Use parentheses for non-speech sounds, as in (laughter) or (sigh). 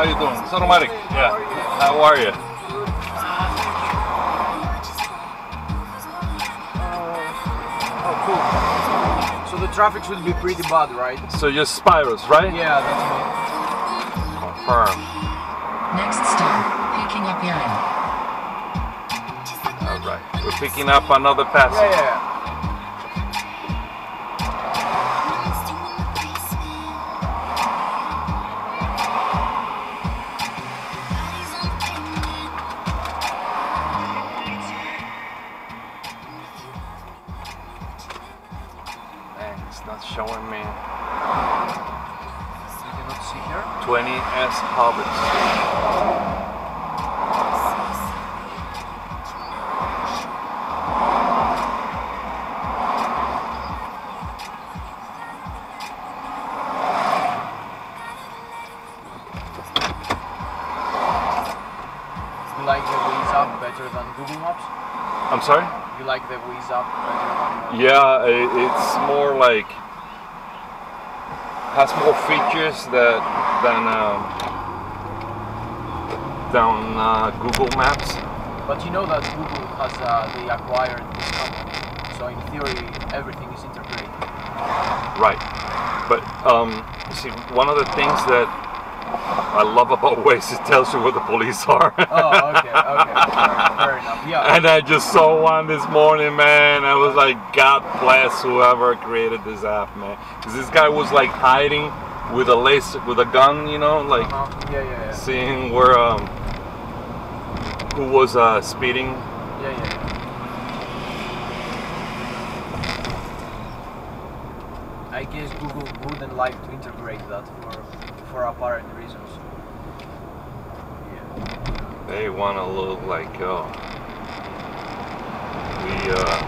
How you doing? It's automatic. Yeah. How are you? Oh, cool. So the traffic should be pretty bad, right? So you're spirals, right? Yeah, that's me. Confirm. Next stop, picking up Aaron. All right. We're picking up another Yeah, passenger. yeah. Man, it's not showing me. You cannot see here. 20 S Hobbits. Better than Google Maps? I'm sorry? You like the Waze app better than Yeah, it's more like has more features that than um, than uh, Google Maps. But you know that Google has uh, they acquired this company, so in theory everything is integrated. Right. But um, see, one of the things that I love about (laughs) Waze, it tells you where the police are. Oh, okay, okay, (laughs) and I just saw one this morning, man. I was like, God bless whoever created this app, man. Because this guy was like hiding with a lace, with a gun, you know, like Uh-huh. Yeah, yeah, yeah. seeing where um who was uh speeding. Yeah, yeah, yeah. I guess Google wouldn't like to integrate that for for apparent reasons. Yeah. They want to look like oh we uh